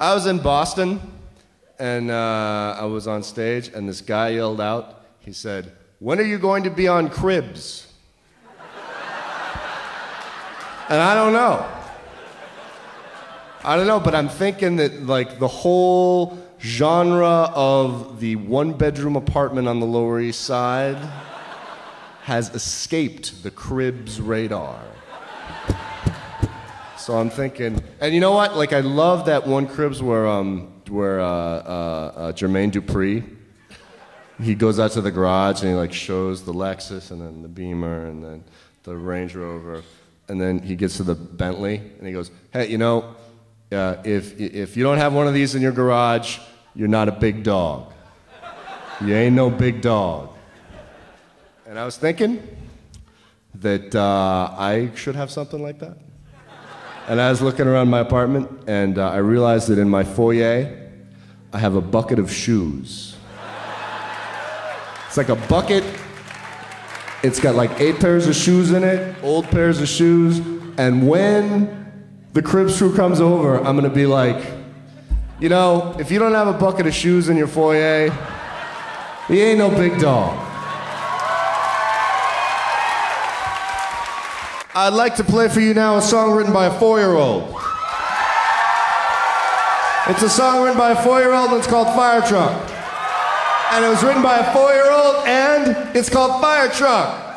I was in Boston, and uh, I was on stage, and this guy yelled out. He said, "When are you going to be on Cribs?" and I don't know. I don't know, but I'm thinking that like the whole genre of the one-bedroom apartment on the Lower East Side has escaped the Cribs radar. So I'm thinking, and you know what? Like I love that one Cribs where um where uh, uh, uh, Jermaine Dupri, he goes out to the garage and he like shows the Lexus and then the Beamer and then the Range Rover, and then he gets to the Bentley and he goes, hey, you know, uh, if if you don't have one of these in your garage, you're not a big dog. You ain't no big dog. And I was thinking that uh, I should have something like that. And I was looking around my apartment, and uh, I realized that in my foyer, I have a bucket of shoes. It's like a bucket. It's got like eight pairs of shoes in it, old pairs of shoes. And when the Cribs crew comes over, I'm gonna be like, you know, if you don't have a bucket of shoes in your foyer, he ain't no big dog. I'd like to play for you now a song written by a four year old. It's a song written by a four year old and it's called Fire Truck. And it was written by a four year old and it's called Fire Truck.